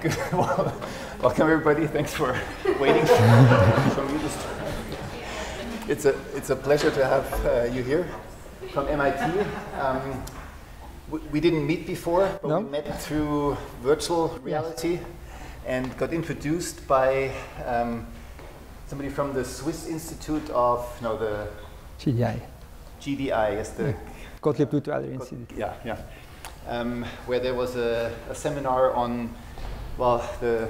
Good. Well, welcome everybody. Thanks for waiting It's a it's a pleasure to have uh, you here from MIT. Um, we, we, didn't meet before, but no? we met through virtual reality yes. and got introduced by um, somebody from the Swiss Institute of no the GDI. GDI yes, the yeah. Gottlieb Duttweiler Institute. Yeah, yeah. Um, where there was a, a seminar on well, the,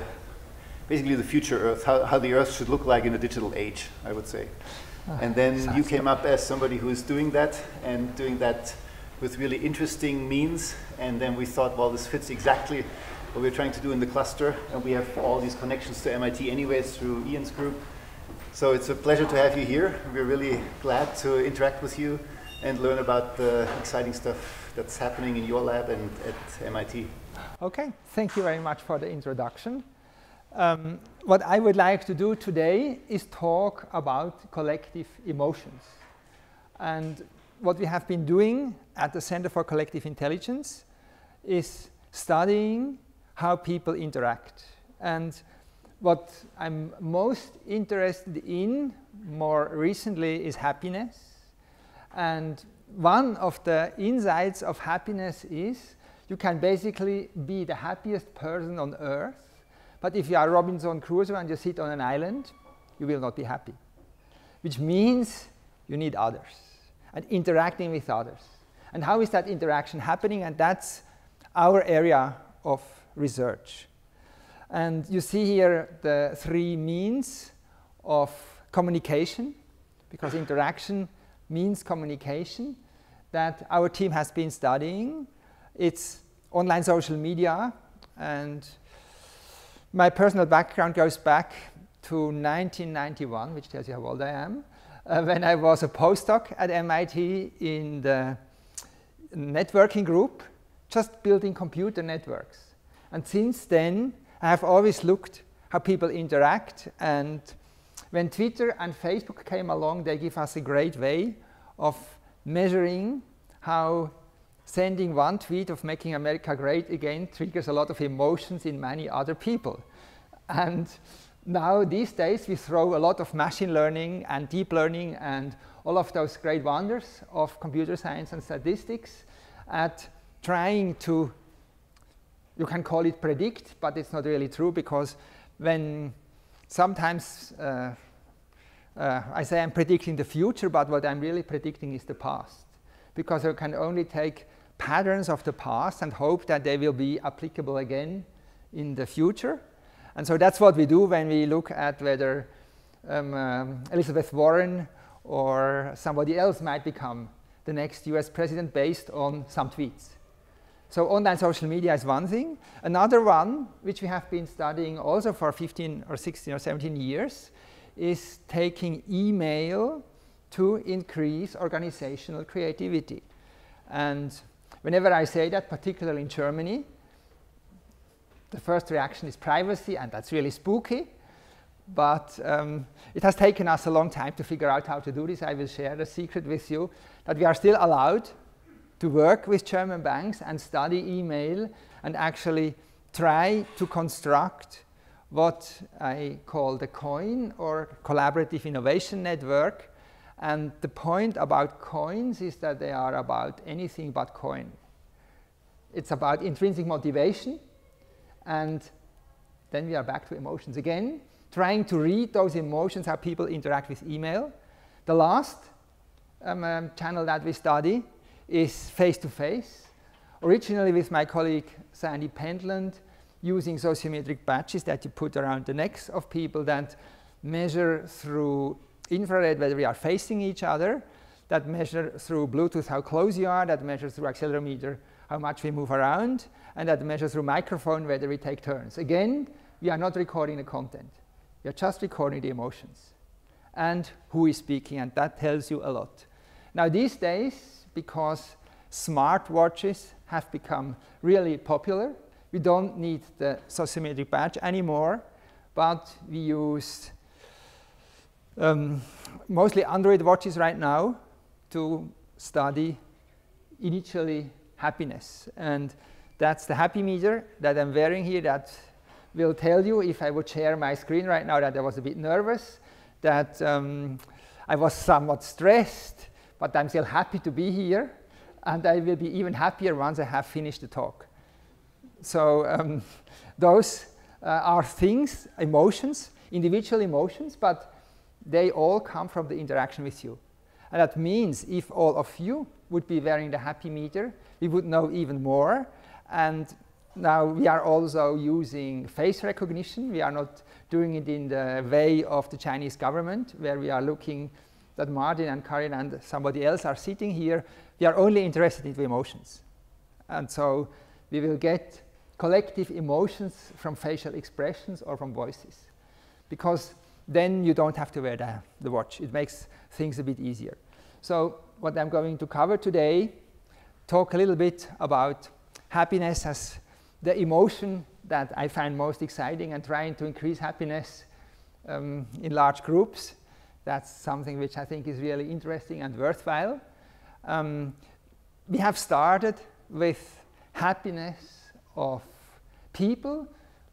basically the future Earth, how, how the Earth should look like in a digital age, I would say. Ah, and then you came up as somebody who's doing that and doing that with really interesting means. And then we thought, well, this fits exactly what we're trying to do in the cluster. And we have all these connections to MIT anyways through Iain's group. So it's a pleasure to have you here. We're really glad to interact with you and learn about the exciting stuff that's happening in your lab and at MIT. Okay, thank you very much for the introduction. Um, what I would like to do today is talk about collective emotions. And what we have been doing at the Center for Collective Intelligence is studying how people interact. And what I'm most interested in more recently is happiness. And one of the insights of happiness is you can basically be the happiest person on earth, but if you are Robinson Crusoe and you sit on an island, you will not be happy. Which means you need others and interacting with others. And how is that interaction happening? And that's our area of research. And you see here the three means of communication, because interaction means communication, that our team has been studying it's online social media, and my personal background goes back to 1991, which tells you how old I am, uh, when I was a postdoc at MIT in the networking group, just building computer networks. And since then, I have always looked how people interact. And when Twitter and Facebook came along, they give us a great way of measuring how sending one tweet of making America great again triggers a lot of emotions in many other people. And now these days we throw a lot of machine learning and deep learning and all of those great wonders of computer science and statistics at trying to, you can call it predict, but it's not really true because when sometimes uh, uh, I say I'm predicting the future, but what I'm really predicting is the past. Because I can only take patterns of the past and hope that they will be applicable again in the future. And so that's what we do when we look at whether um, um, Elizabeth Warren or somebody else might become the next US president based on some tweets. So online social media is one thing. Another one, which we have been studying also for 15 or 16 or 17 years, is taking email to increase organizational creativity. And Whenever I say that, particularly in Germany, the first reaction is privacy, and that's really spooky. But um, it has taken us a long time to figure out how to do this. I will share the secret with you that we are still allowed to work with German banks and study email and actually try to construct what I call the COIN or Collaborative Innovation Network, and the point about coins is that they are about anything but coin. It's about intrinsic motivation. And then we are back to emotions again, trying to read those emotions, how people interact with email. The last um, um, channel that we study is face-to-face. Originally with my colleague Sandy Pentland, using sociometric badges that you put around the necks of people that measure through infrared whether we are facing each other, that measure through Bluetooth how close you are, that measures through accelerometer how much we move around, and that measures through microphone whether we take turns. Again, we are not recording the content. We are just recording the emotions and who is speaking, and that tells you a lot. Now these days, because smartwatches have become really popular, we don't need the sociometric badge anymore, but we use um, mostly Android watches right now to study initially happiness. And that's the happy meter that I'm wearing here that will tell you if I would share my screen right now that I was a bit nervous, that um, I was somewhat stressed, but I'm still happy to be here, and I will be even happier once I have finished the talk. So um, those uh, are things, emotions, individual emotions, but they all come from the interaction with you. And that means if all of you would be wearing the happy meter, we would know even more. And now we are also using face recognition. We are not doing it in the way of the Chinese government, where we are looking that Martin and Karin and somebody else are sitting here. We are only interested in the emotions. And so we will get collective emotions from facial expressions or from voices. Because then you don't have to wear the, the watch. It makes things a bit easier. So what I'm going to cover today, talk a little bit about happiness as the emotion that I find most exciting and trying to increase happiness um, in large groups. That's something which I think is really interesting and worthwhile. Um, we have started with happiness of people,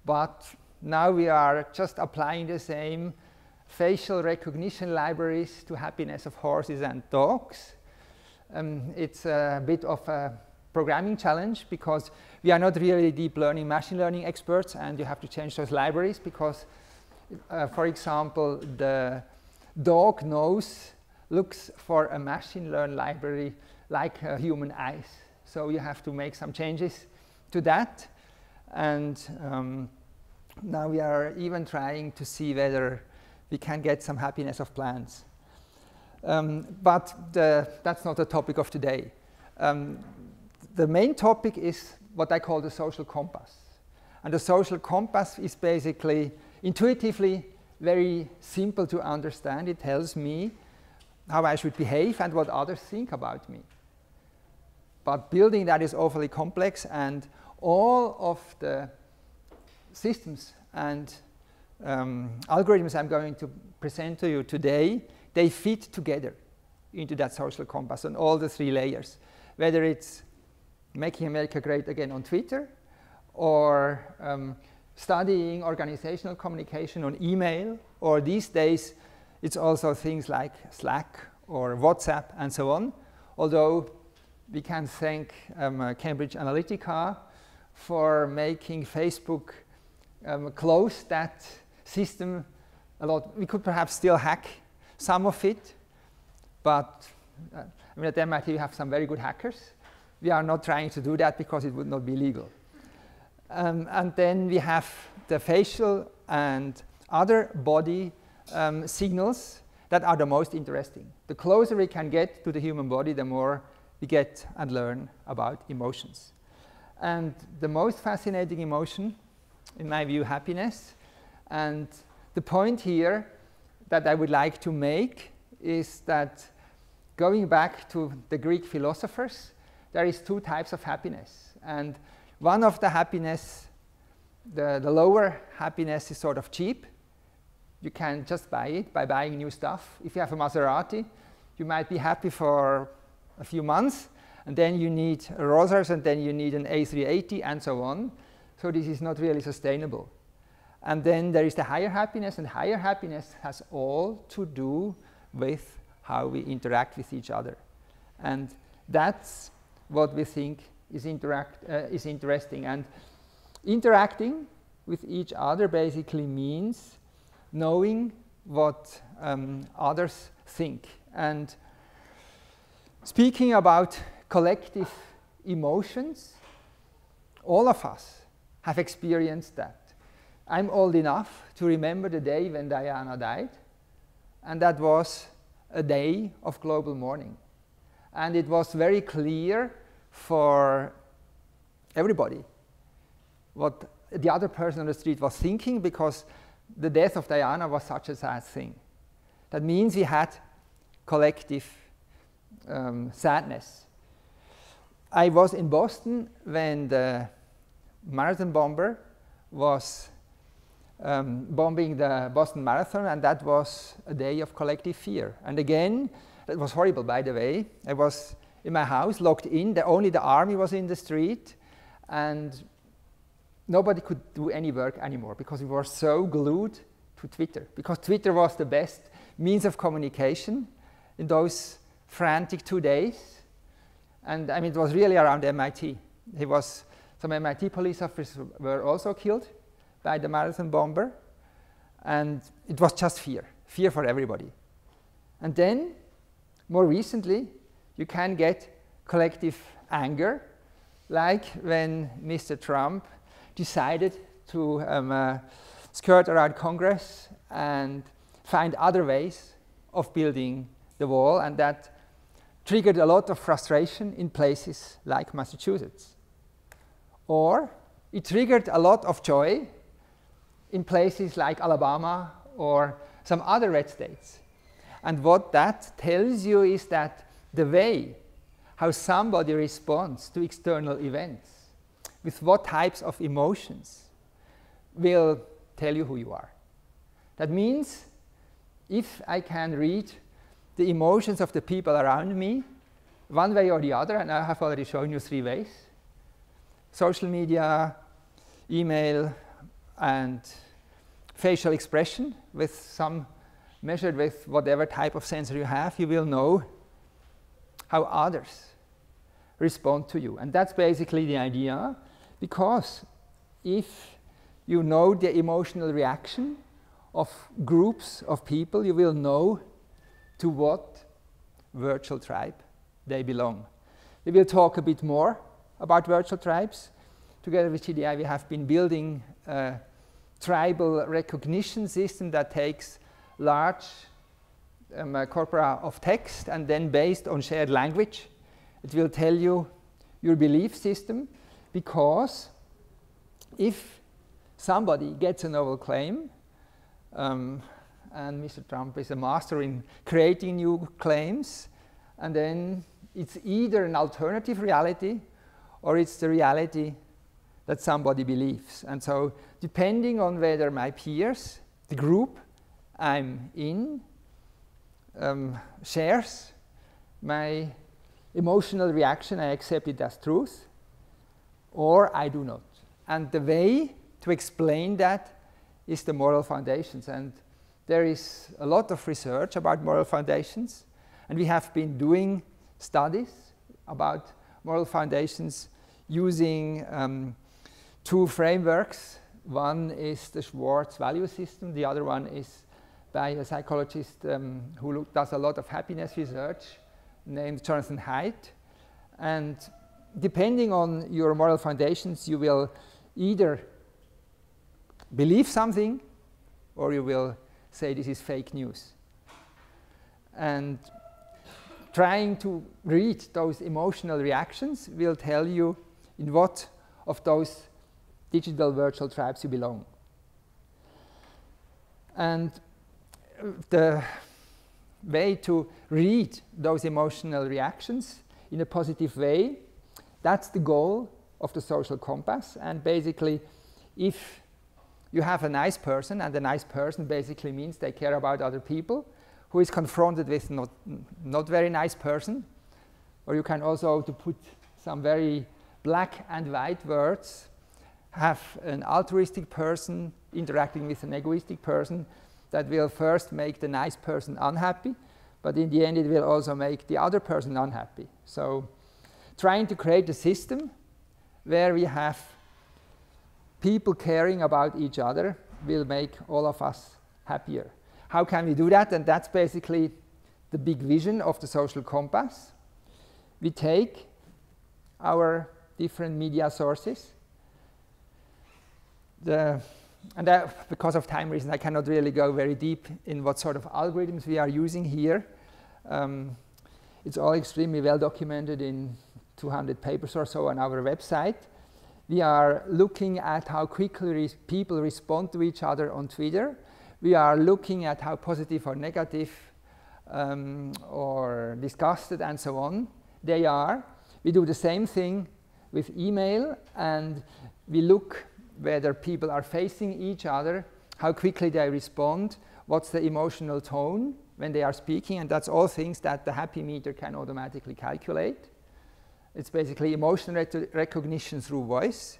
but now we are just applying the same facial recognition libraries to happiness of horses and dogs. Um, it's a bit of a programming challenge because we are not really deep learning, machine learning experts, and you have to change those libraries because, uh, for example, the dog nose looks for a machine learn library like human eyes. So you have to make some changes to that. And um, now we are even trying to see whether we can get some happiness of plants. Um, but the, that's not the topic of today. Um, the main topic is what I call the social compass. And the social compass is basically intuitively very simple to understand. It tells me how I should behave and what others think about me. But building that is awfully complex, and all of the systems and um, algorithms I'm going to present to you today, they fit together into that social compass on all the three layers. Whether it's making America great again on Twitter, or um, studying organizational communication on email, or these days it's also things like Slack or WhatsApp and so on. Although we can thank um, uh, Cambridge Analytica for making Facebook um, close that system a lot. We could perhaps still hack some of it, but uh, I mean, at MIT you have some very good hackers. We are not trying to do that because it would not be legal. Um, and then we have the facial and other body um, signals that are the most interesting. The closer we can get to the human body, the more we get and learn about emotions. And the most fascinating emotion, in my view, happiness. And the point here that I would like to make is that going back to the Greek philosophers, there is two types of happiness. And one of the happiness, the, the lower happiness is sort of cheap. You can just buy it by buying new stuff. If you have a Maserati, you might be happy for a few months, and then you need a Rolls and then you need an A380, and so on. So this is not really sustainable. And then there is the higher happiness, and higher happiness has all to do with how we interact with each other. And that's what we think is, interact, uh, is interesting. And interacting with each other basically means knowing what um, others think. And speaking about collective emotions, all of us have experienced that. I'm old enough to remember the day when Diana died, and that was a day of global mourning. And it was very clear for everybody what the other person on the street was thinking because the death of Diana was such a sad thing. That means we had collective um, sadness. I was in Boston when the marathon bomber was um, bombing the Boston Marathon, and that was a day of collective fear. And again, that was horrible, by the way. I was in my house, locked in. The, only the army was in the street, and nobody could do any work anymore because we were so glued to Twitter. Because Twitter was the best means of communication in those frantic two days. And I mean, it was really around MIT. He was, some MIT police officers were also killed the marathon bomber. And it was just fear, fear for everybody. And then, more recently, you can get collective anger, like when Mr. Trump decided to um, uh, skirt around Congress and find other ways of building the wall, and that triggered a lot of frustration in places like Massachusetts. Or it triggered a lot of joy in places like Alabama or some other red states. And what that tells you is that the way how somebody responds to external events, with what types of emotions, will tell you who you are. That means if I can read the emotions of the people around me, one way or the other, and I have already shown you three ways social media, email, and facial expression with some measured with whatever type of sensor you have, you will know how others respond to you. And that's basically the idea, because if you know the emotional reaction of groups of people, you will know to what virtual tribe they belong. We will talk a bit more about virtual tribes. Together with GDI, we have been building a tribal recognition system that takes large um, corpora of text and then based on shared language, it will tell you your belief system because if somebody gets a novel claim, um, and Mr. Trump is a master in creating new claims, and then it's either an alternative reality or it's the reality that somebody believes. And so, depending on whether my peers, the group I'm in, um, shares my emotional reaction, I accept it as truth, or I do not. And the way to explain that is the moral foundations. And there is a lot of research about moral foundations, and we have been doing studies about moral foundations using um, two frameworks. One is the Schwartz value system, the other one is by a psychologist um, who look, does a lot of happiness research named Jonathan Haidt. And depending on your moral foundations, you will either believe something or you will say this is fake news. And trying to read those emotional reactions will tell you in what of those digital virtual tribes you belong. And the way to read those emotional reactions in a positive way, that's the goal of the social compass. And basically, if you have a nice person, and a nice person basically means they care about other people, who is confronted with not, not very nice person, or you can also, to put some very black and white words, have an altruistic person interacting with an egoistic person that will first make the nice person unhappy, but in the end it will also make the other person unhappy. So trying to create a system where we have people caring about each other will make all of us happier. How can we do that? And that's basically the big vision of the social compass. We take our different media sources. The, and because of time reasons, I cannot really go very deep in what sort of algorithms we are using here. Um, it's all extremely well documented in 200 papers or so on our website. We are looking at how quickly res people respond to each other on Twitter we are looking at how positive or negative um, or disgusted and so on they are. We do the same thing with email and we look whether people are facing each other, how quickly they respond, what's the emotional tone when they are speaking, and that's all things that the happy meter can automatically calculate. It's basically emotion recognition through voice.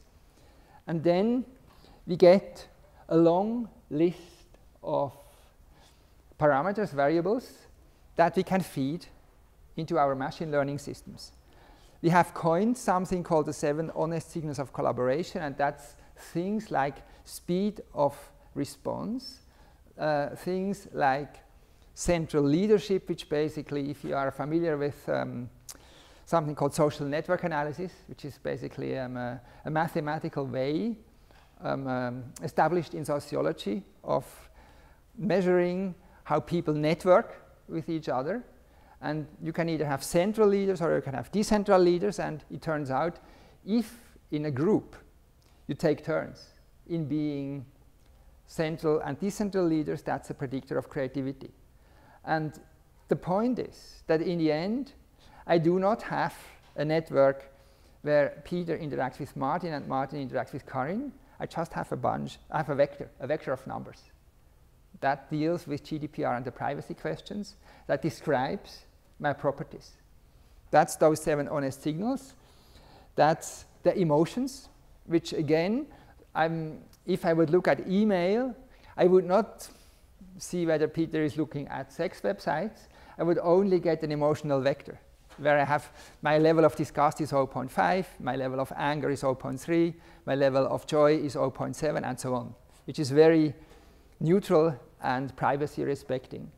And then we get a long list of parameters, variables, that we can feed into our machine learning systems. We have coined something called the seven honest signals of collaboration, and that's things like speed of response, uh, things like central leadership, which basically, if you are familiar with um, something called social network analysis, which is basically um, a, a, mathematical way um, um, established in sociology of measuring how people network with each other. And you can either have central leaders or you can have decentral leaders. And it turns out if in a group you take turns in being central and decentral leaders, that's a predictor of creativity. And the point is that in the end, I do not have a network where Peter interacts with Martin and Martin interacts with Karin. I just have a bunch, I have a vector, a vector of numbers. That deals with GDPR and the privacy questions, that describes my properties. That's those seven honest signals. That's the emotions, which again, I'm, if I would look at email, I would not see whether Peter is looking at sex websites. I would only get an emotional vector where I have my level of disgust is 0.5, my level of anger is 0.3, my level of joy is 0.7, and so on, which is very neutral and privacy respecting.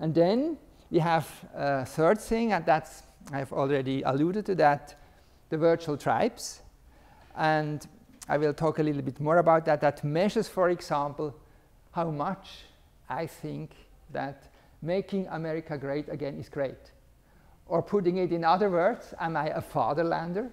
And then we have a third thing, and that's, I've already alluded to that, the virtual tribes. And I will talk a little bit more about that. That measures, for example, how much I think that making America great again is great. Or putting it in other words, am I a fatherlander?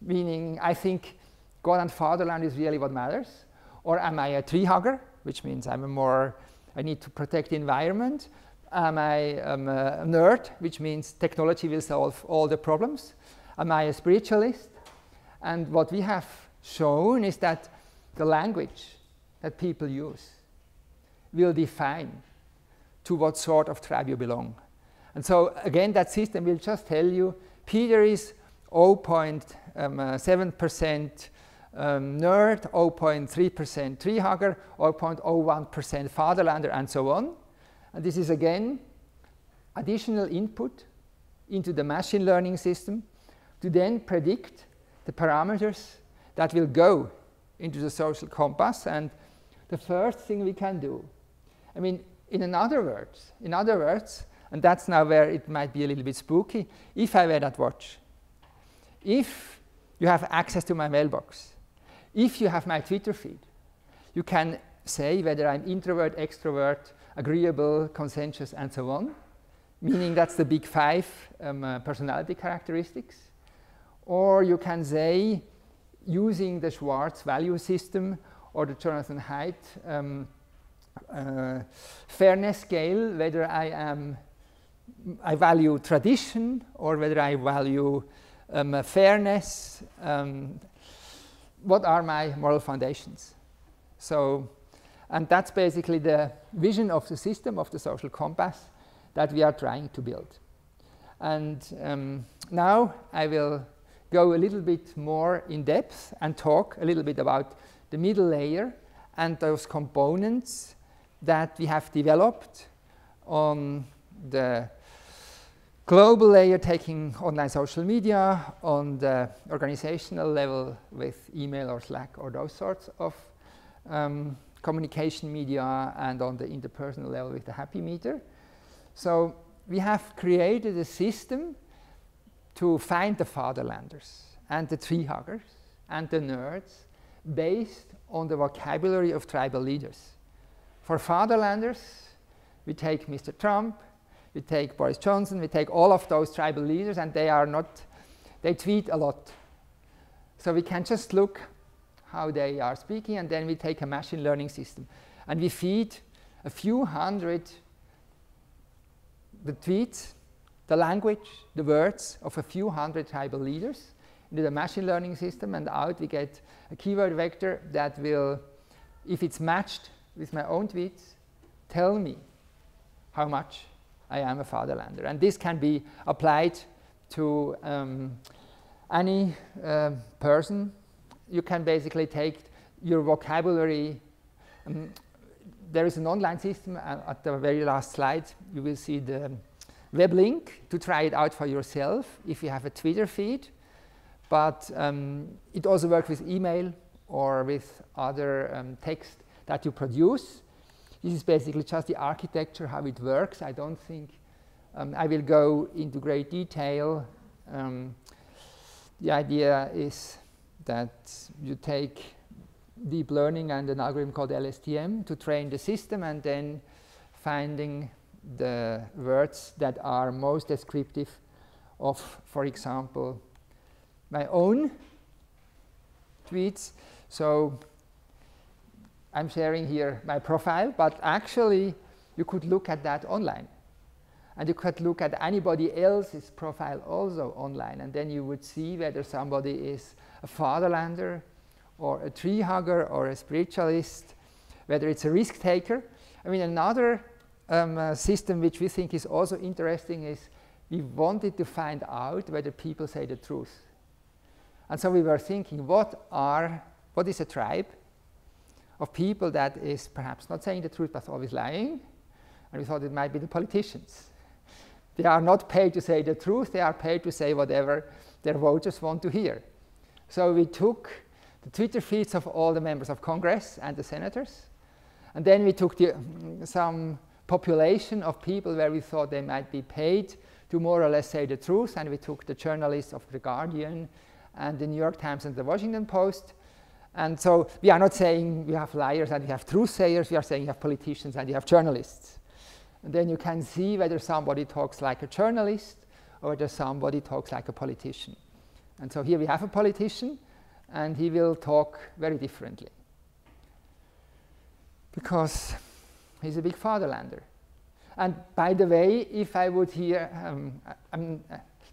Meaning, I think God and fatherland is really what matters. Or am I a tree hugger, which means I'm a more, I need to protect the environment. Am I um, a nerd, which means technology will solve all the problems? Am I a spiritualist? And what we have shown is that the language that people use will define to what sort of tribe you belong. And so again, that system will just tell you Peter is 0.7% um, nerd, 0.3% tree hugger, 0.01% fatherlander, and so on. And this is again additional input into the machine learning system to then predict the parameters that will go into the social compass. And the first thing we can do, I mean, in other words, in other words, and that's now where it might be a little bit spooky, if I wear that watch, if you have access to my mailbox, if you have my Twitter feed, you can say whether I'm introvert, extrovert, agreeable, conscientious, and so on, meaning that's the big five um, uh, personality characteristics. Or you can say, using the Schwartz value system or the Jonathan Haidt um, uh, fairness scale, whether I am I value tradition or whether I value um, fairness, um, what are my moral foundations? So, and that's basically the vision of the system of the social compass that we are trying to build. And um, now I will go a little bit more in depth and talk a little bit about the middle layer and those components that we have developed on the global layer taking online social media on the organizational level with email or Slack or those sorts of um, communication media and on the interpersonal level with the happy meter. So we have created a system to find the fatherlanders and the tree huggers and the nerds based on the vocabulary of tribal leaders. For fatherlanders, we take Mr. Trump, we take Boris Johnson, we take all of those tribal leaders, and they are not, they tweet a lot. So we can just look how they are speaking, and then we take a machine learning system. And we feed a few hundred the tweets, the language, the words of a few hundred tribal leaders into the machine learning system, and out we get a keyword vector that will, if it's matched with my own tweets, tell me how much I am a fatherlander. And this can be applied to um, any uh, person you can basically take your vocabulary. Um, there is an online system. Uh, at the very last slide, you will see the web link to try it out for yourself if you have a Twitter feed. But um, it also works with email or with other um, text that you produce. This is basically just the architecture, how it works. I don't think um, I will go into great detail. Um, the idea is that you take deep learning and an algorithm called LSTM to train the system and then finding the words that are most descriptive of, for example, my own tweets. So I'm sharing here my profile, but actually you could look at that online. And you could look at anybody else's profile also online, and then you would see whether somebody is a fatherlander or a tree hugger or a spiritualist, whether it's a risk taker. I mean, another um, uh, system which we think is also interesting is we wanted to find out whether people say the truth. And so we were thinking, what are, what is a tribe of people that is perhaps not saying the truth but always lying? And we thought it might be the politicians. They are not paid to say the truth, they are paid to say whatever their voters want to hear. So we took the Twitter feeds of all the members of Congress and the senators, and then we took the, some population of people where we thought they might be paid to more or less say the truth, and we took the journalists of The Guardian and the New York Times and the Washington Post. And so we are not saying we have liars and we have truth sayers, we are saying you have politicians and you have journalists. And then you can see whether somebody talks like a journalist or whether somebody talks like a politician. And so here we have a politician, and he will talk very differently. Because he's a big fatherlander. And by the way, if I would hear, um, I'm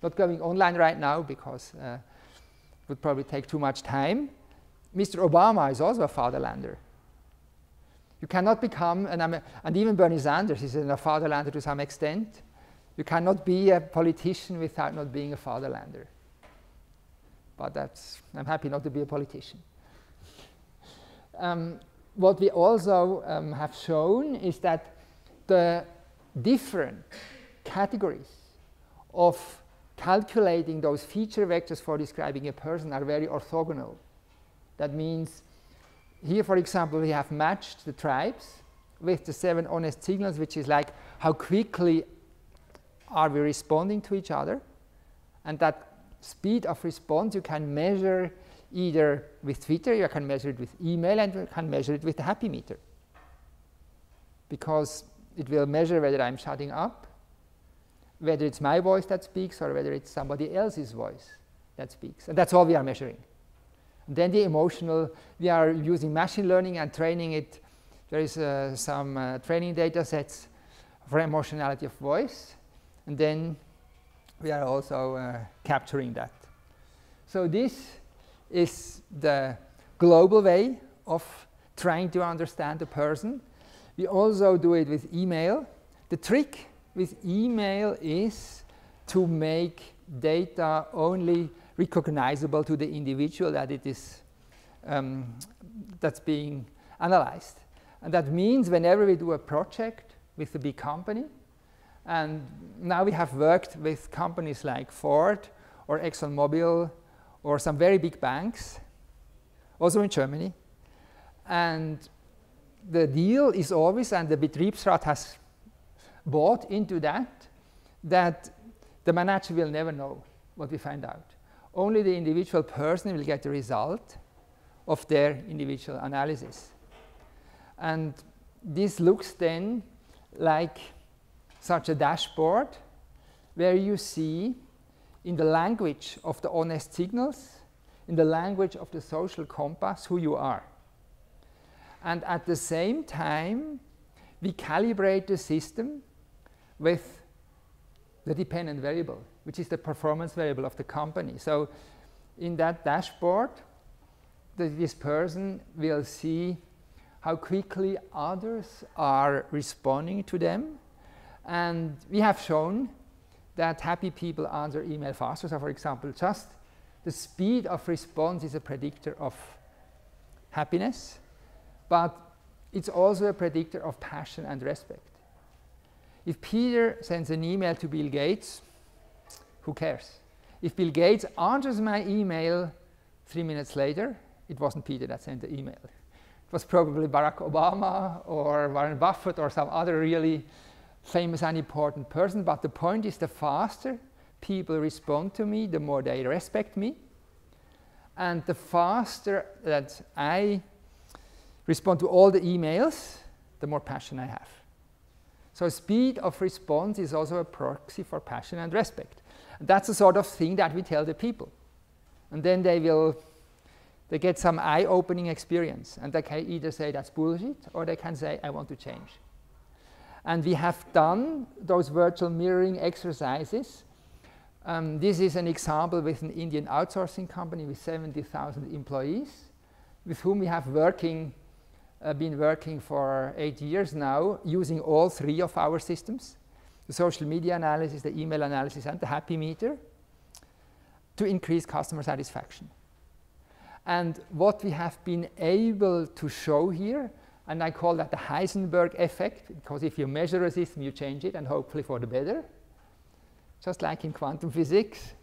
not going online right now because uh, it would probably take too much time. Mr. Obama is also a fatherlander. You cannot become, an, and even Bernie Sanders is a fatherlander to some extent. You cannot be a politician without not being a fatherlander. But that's, I'm happy not to be a politician. Um, what we also um, have shown is that the different categories of calculating those feature vectors for describing a person are very orthogonal. That means here, for example, we have matched the tribes with the seven honest signals, which is like how quickly are we responding to each other. And that speed of response you can measure either with Twitter, you can measure it with email, and you can measure it with the happy meter. Because it will measure whether I'm shutting up, whether it's my voice that speaks, or whether it's somebody else's voice that speaks. And that's all we are measuring. And then the emotional, we are using machine learning and training it. There is uh, some uh, training data sets for emotionality of voice. And then we are also uh, capturing that. So this is the global way of trying to understand a person. We also do it with email. The trick with email is to make data only recognizable to the individual that it is um, that's being analyzed. And that means whenever we do a project with a big company, and now we have worked with companies like Ford or ExxonMobil or some very big banks, also in Germany. And the deal is always, and the Betriebsrat has bought into that, that the manager will never know what we find out. Only the individual person will get the result of their individual analysis. And this looks then like such a dashboard where you see in the language of the honest signals, in the language of the social compass, who you are. And at the same time, we calibrate the system with the dependent variable, which is the performance variable of the company. So in that dashboard, the, this person will see how quickly others are responding to them. And we have shown that happy people answer email faster. So for example, just the speed of response is a predictor of happiness, but it's also a predictor of passion and respect. If Peter sends an email to Bill Gates, who cares? If Bill Gates answers my email three minutes later, it wasn't Peter that sent the email. It was probably Barack Obama or Warren Buffett or some other really famous and important person. But the point is, the faster people respond to me, the more they respect me. And the faster that I respond to all the emails, the more passion I have. So speed of response is also a proxy for passion and respect. And that's the sort of thing that we tell the people. And then they will they get some eye-opening experience. And they can either say that's bullshit or they can say, I want to change. And we have done those virtual mirroring exercises. Um, this is an example with an Indian outsourcing company with 70,000 employees, with whom we have working, uh, been working for eight years now, using all three of our systems, the social media analysis, the email analysis, and the happy meter, to increase customer satisfaction. And what we have been able to show here and I call that the Heisenberg effect, because if you measure a system, you change it, and hopefully for the better. Just like in quantum physics,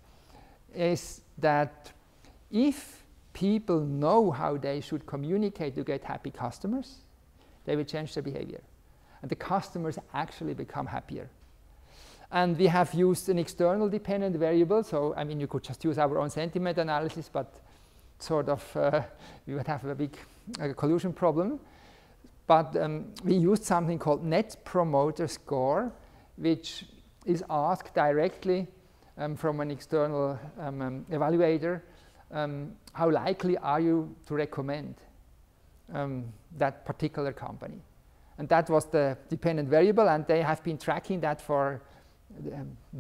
is that if people know how they should communicate to get happy customers, they will change their behavior. And the customers actually become happier. And we have used an external dependent variable, so I mean, you could just use our own sentiment analysis, but sort of uh, we would have a big uh, collusion problem. But um, we used something called Net Promoter Score, which is asked directly um, from an external um, um evaluator, um, how likely are you to recommend that particular company? And that was the dependent variable, and they have been tracking that for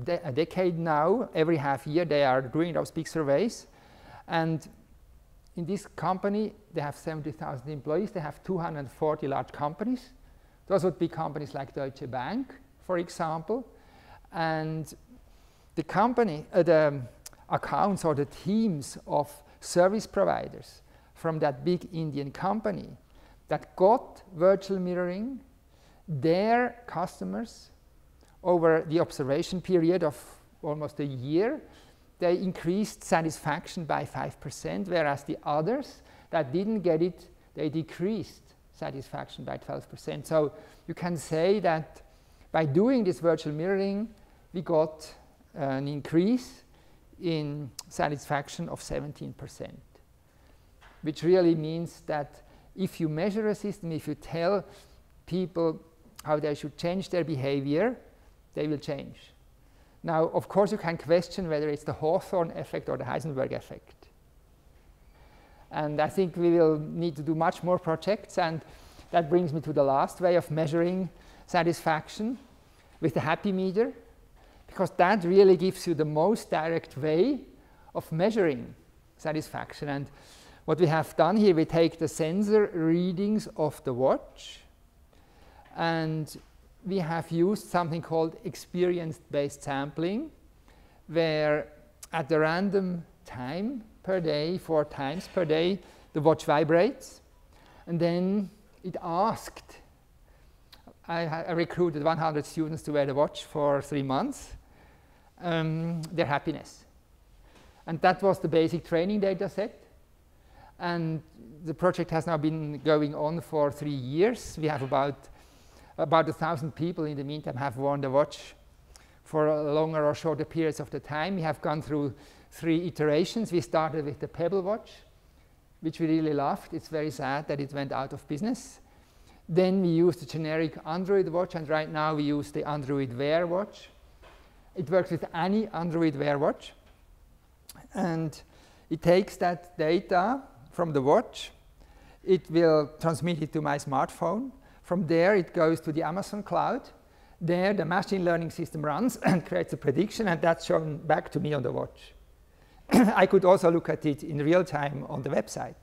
de a decade now. Every half year they are doing those big surveys. And in this company, they have 70,000 employees. They have 240 large companies. Those would be companies like Deutsche Bank, for example. And the company, uh, the accounts or the teams of service providers from that big Indian company that got virtual mirroring, their customers over the observation period of almost a year they increased satisfaction by 5%, whereas the others that didn't get it, they decreased satisfaction by 12%. So you can say that by doing this virtual mirroring, we got an increase in satisfaction of 17%, which really means that if you measure a system, if you tell people how they should change their behavior, they will change. Now, of course, you can question whether it's the Hawthorne effect or the Heisenberg effect. And I think we will need to do much more projects. And that brings me to the last way of measuring satisfaction with the happy meter, because that really gives you the most direct way of measuring satisfaction. And what we have done here, we take the sensor readings of the watch and we have used something called experience-based sampling, where at the random time per day, four times per day, the watch vibrates. And then it asked, I, I recruited 100 students to wear the watch for three months, um, their happiness. And that was the basic training data set. And the project has now been going on for three years. We have about about a thousand people in the meantime have worn the watch for longer or shorter periods of the time. We have gone through three iterations. We started with the Pebble watch, which we really loved. It's very sad that it went out of business. Then we used the generic Android watch, and right now we use the Android Wear watch. It works with any Android Wear watch. And it takes that data from the watch. It will transmit it to my smartphone. From there, it goes to the Amazon cloud. There, the machine learning system runs and creates a prediction, and that's shown back to me on the watch. I could also look at it in real time on the website.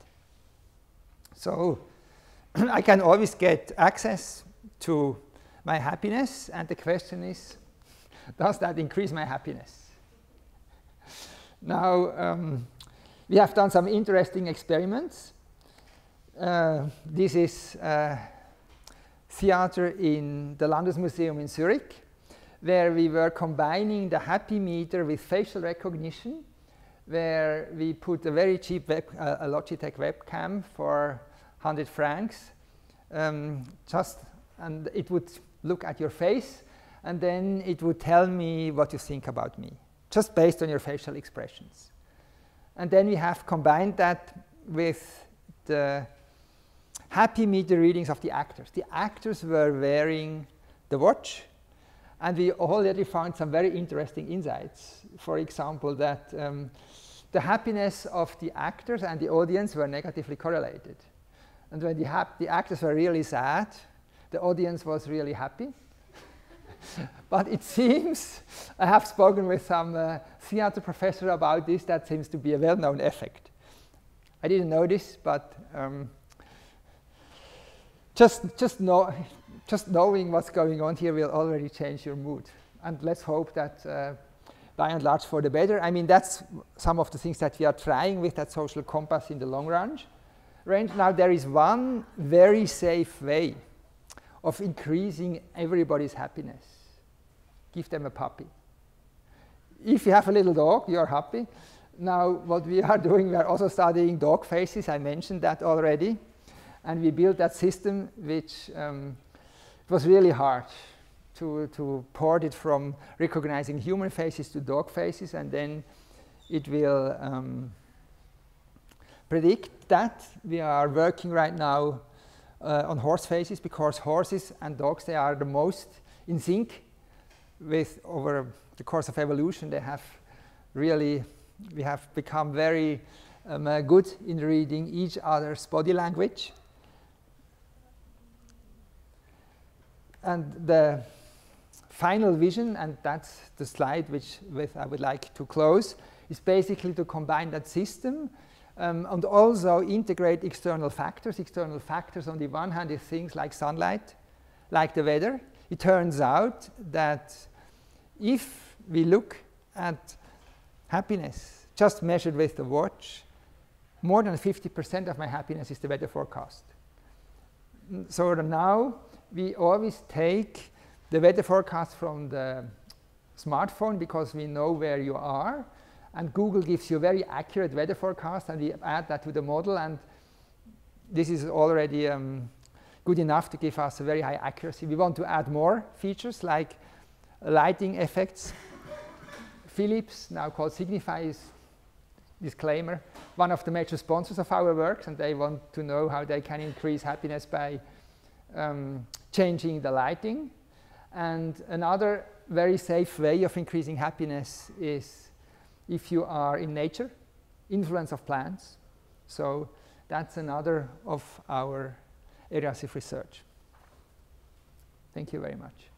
So I can always get access to my happiness, and the question is, does that increase my happiness? Now, um, we have done some interesting experiments. Uh, this is a theater in the Landesmuseum in Zurich, where we were combining the happy meter with facial recognition, where we put a very cheap web, uh, a Logitech webcam for 100 francs, um, just and it would look at your face, and then it would tell me what you think about me, just based on your facial expressions. And then we have combined that with the happy meter readings of the actors. The actors were wearing the watch, and we already found some very interesting insights. For example, that um, the happiness of the actors and the audience were negatively correlated. And when the, the actors were really sad, the audience was really happy. but it seems, I have spoken with some uh, theater professor about this, that seems to be a well-known effect. I didn't know this, but um, just, just, know, just knowing what's going on here will already change your mood. And let's hope that uh, by and large for the better. I mean, that's some of the things that we are trying with that social compass in the long run. Range. Now, there is one very safe way of increasing everybody's happiness. Give them a puppy. If you have a little dog, you're happy. Now, what we are doing, we are also studying dog faces. I mentioned that already. And we built that system, which um, was really hard to, to port it from recognizing human faces to dog faces, and then it will um, predict that. We are working right now uh, on horse faces because horses and dogs, they are the most in sync with over the course of evolution. They have really, we have become very um, uh, good in reading each other's body language. And the final vision, and that's the slide which with I would like to close, is basically to combine that system um, and also integrate external factors. External factors on the one hand is things like sunlight, like the weather. It turns out that if we look at happiness just measured with the watch, more than 50% of my happiness is the weather forecast. So now we always take the weather forecast from the smartphone because we know where you are and Google gives you a very accurate weather forecast, and we add that to the model, and this is already um, good enough to give us a very high accuracy. We want to add more features like lighting effects. Philips, now called Signify, is disclaimer, one of the major sponsors of our works, and they want to know how they can increase happiness by um, changing the lighting. And another very safe way of increasing happiness is if you are in nature, influence of plants. So that's another of our areas of research. Thank you very much.